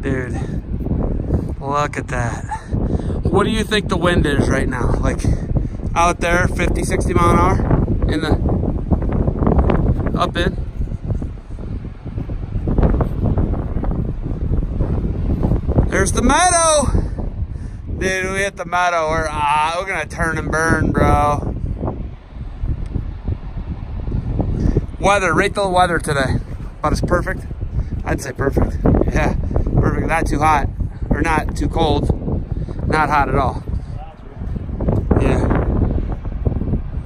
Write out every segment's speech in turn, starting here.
Dude, look at that. What do you think the wind is right now? Like out there, 50, 60 mile an hour in the, up in? There's the meadow. Dude, we hit the meadow. We're, ah, we're gonna turn and burn, bro. Weather, rate the weather today. About as perfect? I'd say perfect. Yeah, perfect. Not too hot, or not too cold. Not hot at all. Yeah.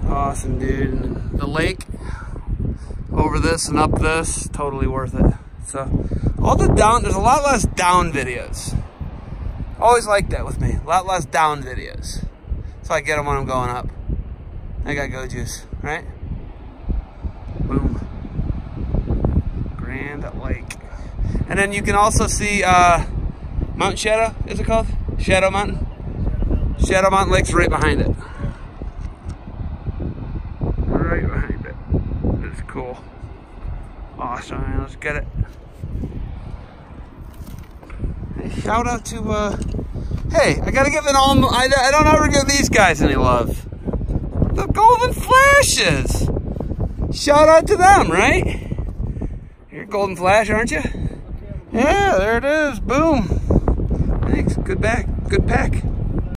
Awesome, dude. The lake over this and up this, totally worth it. So, all the down, there's a lot less down videos. Always like that with me. A lot less down videos. So I get them when I'm going up. I got go juice, right? Boom. Grand Lake. And then you can also see uh, Mount Shadow, is it called? Shadow Mountain? Shadow Mountain Lake's right behind it. Right behind it. It's cool. Awesome. Let's get it. Shout out to, uh, hey, I gotta give it all, I, I don't ever give these guys any love. The Golden Flashes. Shout out to them, right? You're Golden Flash, aren't you? Yeah, there it is. Boom. Thanks. Good back. Good pack.